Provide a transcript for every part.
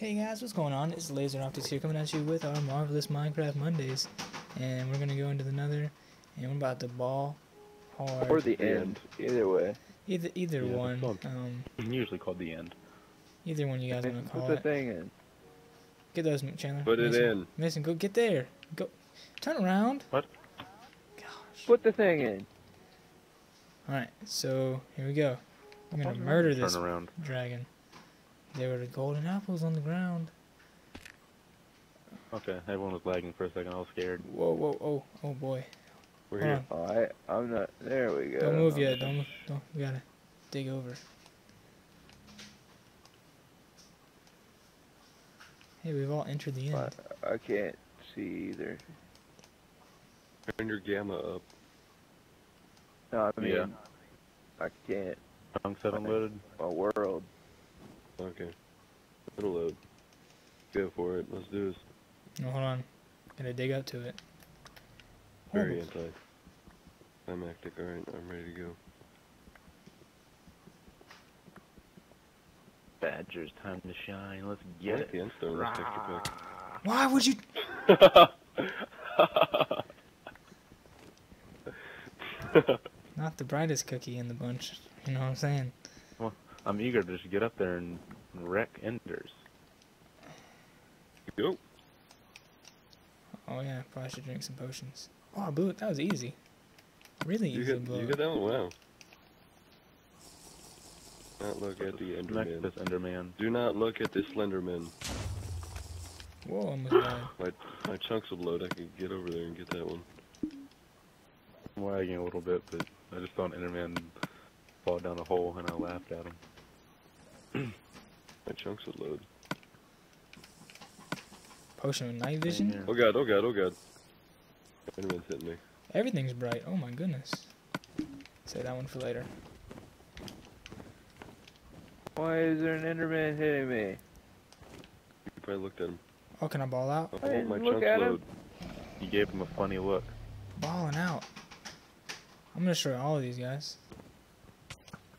Hey guys, what's going on? It's LazerOptix here coming at you with our marvelous Minecraft Mondays, and we're gonna go into the Nether, and we're about to ball hard. Or the end. Either way. either either Yeah, one, that's um, Usually called the end. either one you guys wanna Put call the it. thing in. Get those, Chandler. Put it in. Mason, go get there. Go, turn around. What? Gosh. Put the thing in. All right, so here we go. I'm gonna Turn murder Turn this around. dragon. There were the golden apples on the ground. Okay, everyone was lagging for a second. I was scared. Whoa, whoa, oh, oh boy. We're Hold here. on. Oh, I, I'm not. There we go. Don't move yet. Don't move. Don't. We gotta dig over. Hey, we've all entered the end. But I can't see either. Turn your gamma up. No, I mean, Yeah. I can't. Chunks haven't loaded. My world. Okay. It'll load. Go for it. Let's do this. No, hold on. Gotta dig up to it. Very Oh, anti. Climactic. Alright, I'm ready to go. Badger's time to shine. Let's get like it. the endstone this texture pack. Why would you? Not the brightest cookie in the bunch. You know what I'm saying? I'm eager to just get up there and wreck Enders. Go. Oh yeah, probably should drink some potions. Oh, I blew it. That was easy. Really You easy got, blow. you got that one? Wow. Not look at the Smack Enderman. this Enderman. Do not look at the Slenderman. Whoa, almost died. My, my chunks of load. I can get over there and get that one. I'm lagging a little bit, but I just saw an Enderman fall down a hole and I laughed at him. My chunks of load. Potion of night vision. here. Oh god, oh god, oh god. Enderman's hitting me. Everything's bright. Oh my goodness. Say that one for later. Why is there an Enderman hitting me? You probably looked at him. Oh, can I ball out? Oh, I I my look chunks at him. load. You gave him a funny look. Balling out. I'm gonna destroy all of these guys.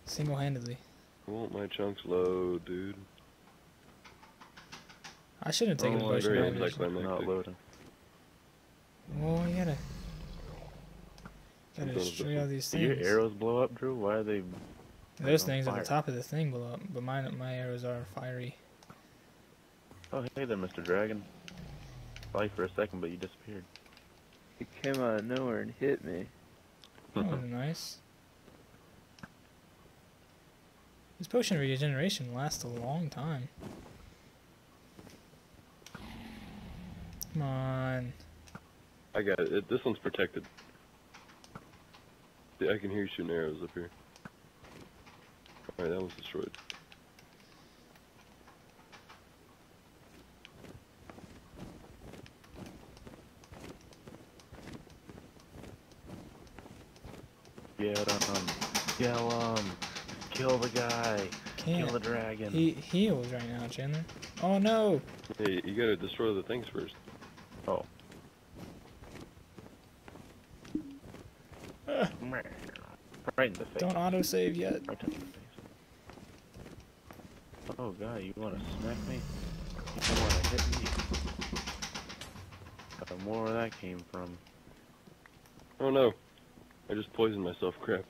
Single-handedly. I want my chunks load, dude. I shouldn't have taken Oh, a potion very of old night like vision. that. Not loading. Whoa, you gotta... Gotta Sometimes destroy all these Did your arrows blow up, Drew? Why are they? Those on things at the top of the thing blow up, but mine, my arrows are fiery. Oh, hey there, Mr. Dragon. Saw you for a second, but you disappeared. It came out of nowhere and hit me. That oh, was nice. This potion regeneration lasts a long time. Come on. I got it. it. This one's protected. Yeah, I can hear you shooting arrows up here. Alright, that one's destroyed. Get him. Kill him. Kill the guy. Kill the dragon. He heals right now, Chandler. Oh no! Hey, you gotta destroy the things first. Oh. Right in the face. don't autosave yet. Right in the face. Oh god, you wanna smack me? You wanna hit me? Uh, more where that came from. Oh no. I just poisoned myself. Crap.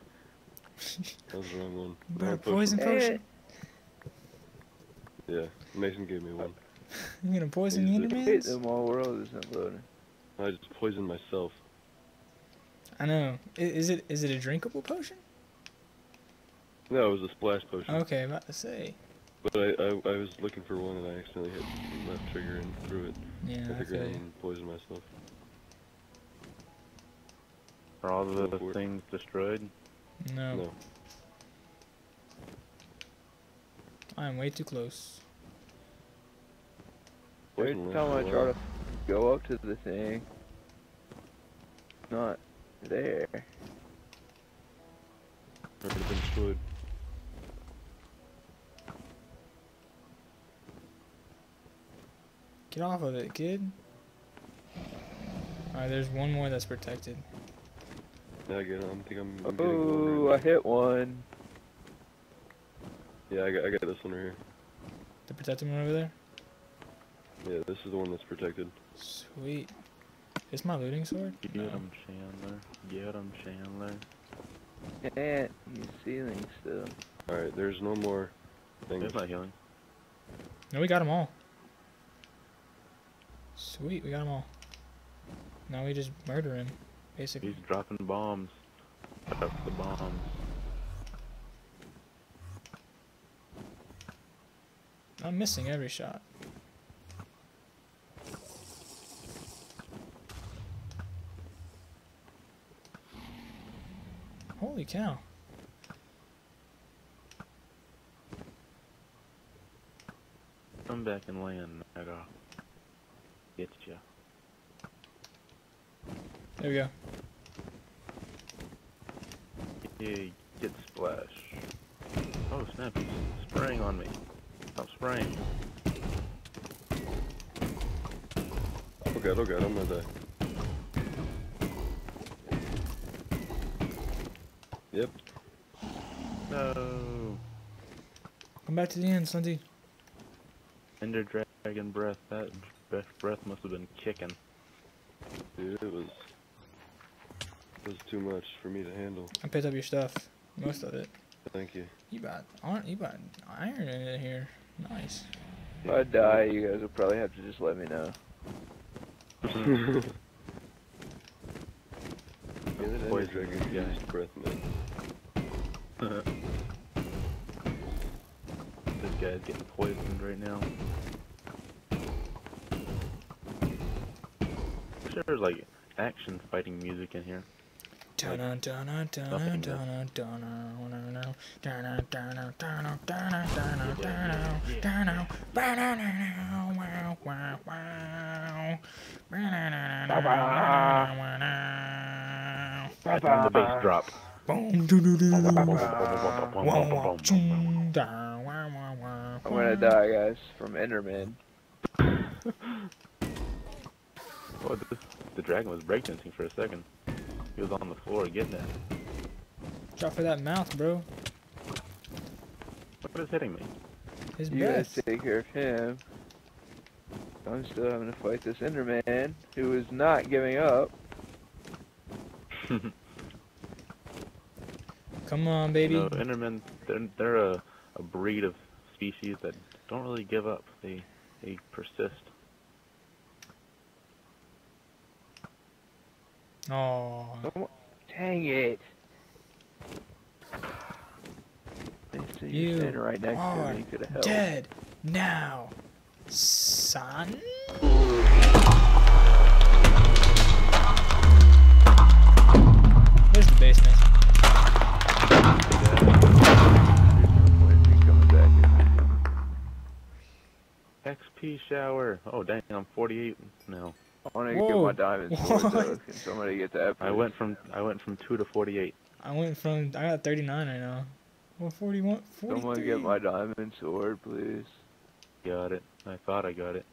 That was the wrong one. Better Wrong poison potion. Yeah, Mason gave me one. You're gonna poison the Use it. Hit Endermans? them all world isn't loading. I just poisoned myself. I know. Is it is it a drinkable potion? No, it was a splash potion. Okay, about to say. But I, I I was looking for one and I accidentally hit the left trigger and threw it Yeah, at I the ground you. and poisoned myself. Are all Go the for it. things destroyed? No, No. I'm way too close. Every Poison time I lasts try to go up to the thing, not there. Already been destroyed. Get off of it, kid. Alright, there's one more that's protected. Yeah, I get it. I'm think I'm, I'm getting one Oh, I right hit one. Yeah, I got, I got this one right here. The protected one over there? Yeah, this is the one that's protected. Sweet. Is my looting sword? Get No. him, Chandler. Get him, Chandler. Can't use ceiling still. Alright, there's no more things. There's my healing. No, we got them all. Sweet, we got them all. Now we just murder him, basically. He's dropping bombs. Drop the bombs. I'm missing every shot. Holy cow. Come back and land, nigga. Get ya. There we go. Yeah, get splash. Oh snap, he's spraying on me. Stop spraying. Oh god, oh god, I'm gonna die. Yep. No. Come back to the end, Slendy. Ender dragon breath. That breath, breath must have been kicking. Dude, it was. It was too much for me to handle. I picked up your stuff. Most of it. Thank you. You got iron, you got iron in here. Nice. If I die, you guys will probably have to just let me know. You're the boy dragon guy. breath man. this guy's getting poisoned right now. Sure, there's like action fighting music in here. Like, and the bass drop. I'm gonna die, guys, from Enderman. oh, the, the dragon was breakdancing for a second. He was on the floor getting it. Drop for that mouth, bro. What is hitting me? His you guys take care of him. I'm still having to fight this Enderman, who is not giving up. Come on, baby. No, Endermen, they're, they're a, a breed of species that don't really give up. They they persist. Oh, Dang it. Thanks to you You standing right next to are me, you could have helped. dead now, son. 48 now. I want to get Whoa. my diamond sword, Can somebody get that? I went from I went from two to 48. I went from I got 39 right now. Well, 41, 43. Someone get my diamond sword, please. Got it. I thought I got it.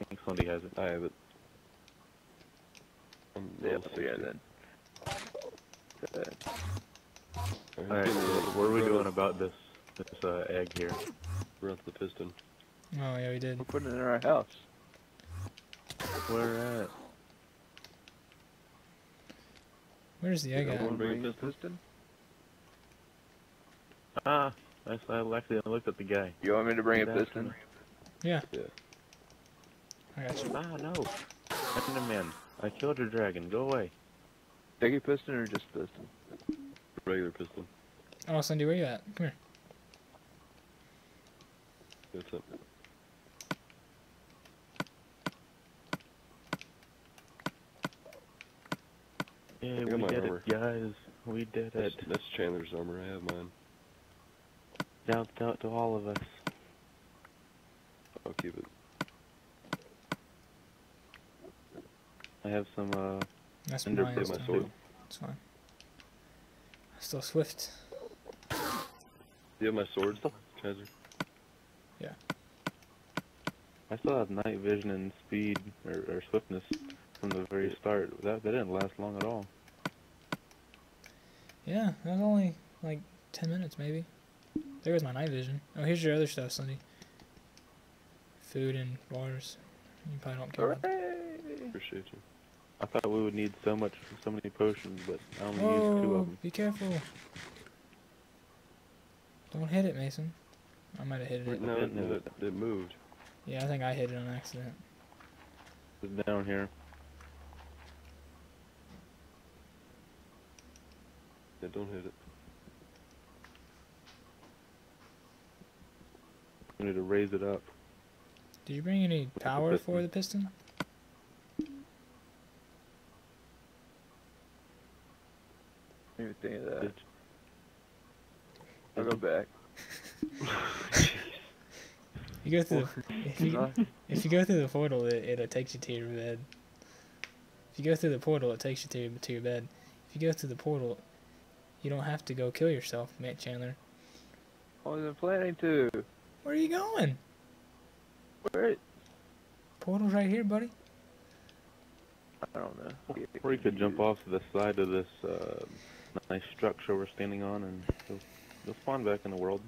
I think somebody has it. I have it. Yeah, level yeah, then. Good. Alright, Alright, give me so what are we doing about this this uh, egg here? brought the piston. Oh yeah, we did. We're putting it in our house. Where at? Where's the egg Yeah, at? one- bring Bring it piston. Ah, I, I actually looked at the guy. You want me to bring a He's piston? Yeah. Yeah. I got you. Ah, no. Enderman, I killed your dragon. Go away. Take a piston or just piston? Regular piston. Oh, Cindy, where you at? Come here. That's it. Yeah, we did armor. it, guys. We did That's, it. that's Chandler's armor. I have mine. Shout out to all of us. I'll keep it. I have some, uh, That's mine. pearl my sword. It's fine. Still swift. Do you have my sword, Kaiser? Yeah. I still have night vision and speed, or, or swiftness from the very start. That, that didn't last long at all. Yeah, that was only like 10 minutes maybe. There goes my night vision. Oh, here's your other stuff, Cindy. Food and waters. You probably don't care. Hooray! Appreciate you. I thought we would need so much, so many potions, but I only used two of them. Be careful. Don't hit it, Mason. I might have hit it. Right it, hit it, it moved. Yeah, I think I hit it on accident. It's down here. Yeah, don't hit it. We need to raise it up. Did you bring any the power for the piston? Didn't even think of that. I'll go back. You go through the, if you if you go through the portal, it it takes you to your bed. If you go through the portal, it takes you to your, to your bed. If you go through the portal, you don't have to go kill yourself, Matt Chandler. I wasn't planning to. Where are you going? Where? Portal's right here, buddy. I don't know. Or you could jump off to the side of this uh, nice structure we're standing on and you'll, you'll spawn back in the world.